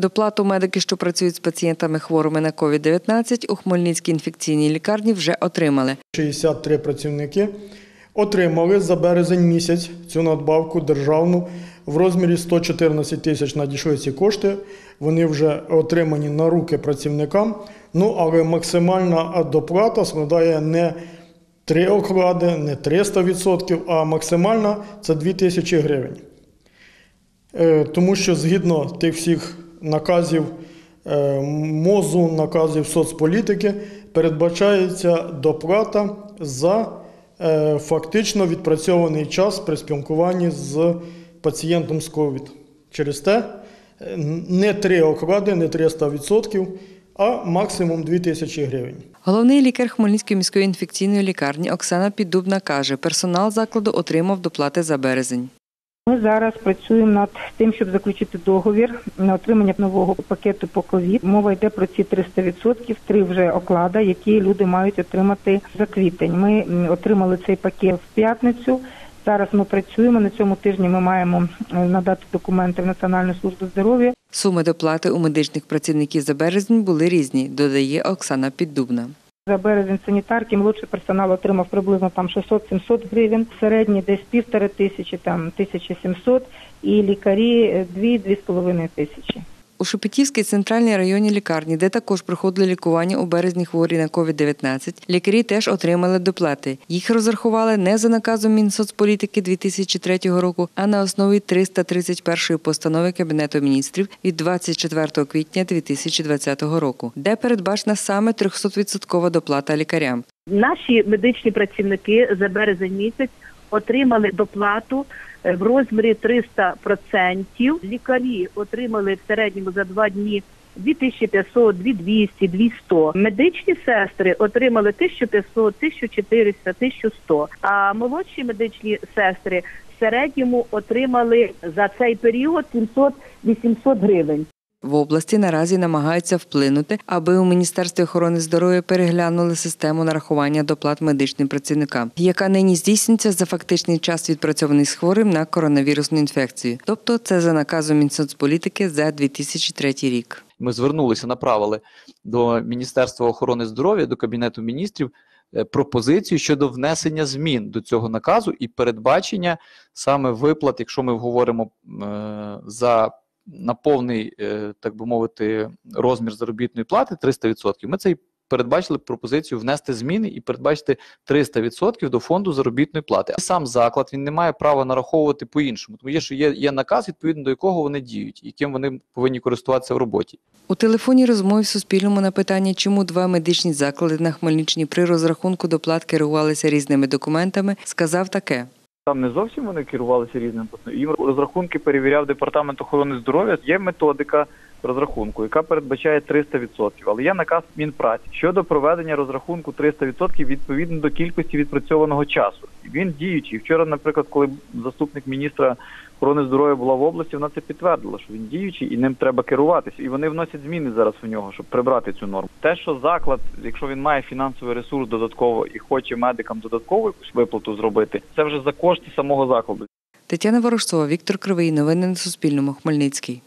Доплату медики, що працюють з пацієнтами хворими на COVID-19, у Хмельницькій інфекційній лікарні вже отримали. 63 працівники отримали за березень місяць цю надбавку державну в розмірі 114 тисяч надійшли ці кошти. Вони вже отримані на руки працівникам. Ну але максимальна доплата складає не 3 оклади, не 300%, а максимальна це 2 тисячі гривень. Е, Тому що згідно тих всіх наказів е, МОЗу, наказів соцполітики, передбачається доплата за е, фактично відпрацьований час при спілкуванні з пацієнтом з ковід. Через те е, не 3 оклади, не 300%, а максимум 2 тисячі гривень. Головний лікар Хмельницької міської інфекційної лікарні Оксана Піддубна каже, персонал закладу отримав доплати за березень. Ми зараз працюємо над тим, щоб заключити договір на отримання нового пакету по ковід. Мова йде про ці 300%, три вже оклада, які люди мають отримати за квітень. Ми отримали цей пакет в п'ятницю. Зараз ми працюємо на цьому тижні. Ми маємо е, надати документи в Національну службу здоров'я. Суми доплати у медичних працівників за березень були різні, додає Оксана Піддубна. За березень санітарки молодший персонал отримав приблизно там 600-700 гривень, середній десь півтори тисячі, там 1700, і лікарі е, дві-дві з половиною тисячі. У Шепетівській центральній районній лікарні, де також проходили лікування у березні хворі на COVID-19, лікарі теж отримали доплати. Їх розрахували не за наказом Мінсоцполітики 2003 року, а на основі 331 постанови Кабінету міністрів від 24 квітня 2020 року, де передбачена саме 300% доплата лікарям. Наші медичні працівники за березень місяць отримали доплату е, в розмірі 300%. Лікарі отримали в середньому за два дні 2500, 2200, 200. Медичні сестри отримали 1500, 1400, 1100. А молодші медичні сестри в середньому отримали за цей період 700-800 гривень. В області наразі намагаються вплинути, аби у Міністерстві охорони здоров'я переглянули систему нарахування доплат медичним працівникам, яка нині здійснюється за фактичний час відпрацьований з хворим на коронавірусну інфекцію. Тобто це за наказом Мінсоцполітики за 2003 рік. Ми звернулися, направили до Міністерства охорони здоров'я, до Кабінету міністрів е, пропозицію щодо внесення змін до цього наказу і передбачення саме виплат, якщо ми говоримо е, за на повний, е, так би мовити, розмір заробітної плати 300%, ми цей передбачили пропозицію внести зміни і передбачити 300% до фонду заробітної плати. Сам заклад він не має права нараховувати по-іншому. Тому є, що є, є наказ, відповідно до якого вони діють, яким вони повинні користуватися в роботі. У телефонній розмові в Суспільному на питання, чому два медичні заклади на Хмельниччині при розрахунку доплат керувалися різними документами, сказав таке. Там не зовсім вони керувалися різним Їм розрахунки перевіряв департамент охорони здоров'я. Є методика розрахунку, яка передбачає 300%, але є наказ Мінпраці щодо проведення розрахунку 300% відповідно до кількості відпрацьованого часу. Він діючий. Вчора, наприклад, коли заступник міністра охорони здоров'я була в області, вона це підтвердила, що він діючий і ним треба керуватися. І вони вносять зміни зараз у нього, щоб прибрати цю норму. Те, що заклад, якщо він має фінансовий ресурс додатково і хоче медикам додаткову якусь виплату зробити, це вже за кошти самого закладу. Тетяна Ворожцова, Віктор Кривий. Новини на Суспільному. Хмельницький.